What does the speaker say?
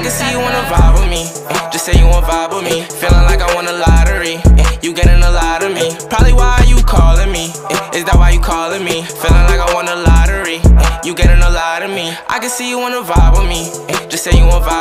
I can see you wanna vibe with me. Just say you wanna vibe with me. Feeling like I won a lottery. eh, You getting a lot of me. Probably why you calling me. Is that why you calling me? Feeling like I won a lottery. eh, You getting a lot of me. I can see you wanna vibe with me. Just say you wanna vibe.